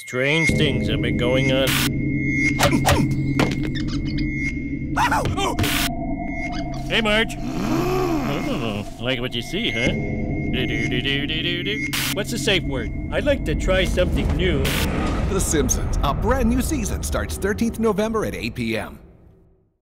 Strange things have been going on. Hey, Marge. Oh, like what you see, huh? What's the safe word? I'd like to try something new. The Simpsons, a brand new season starts 13th November at 8 p.m.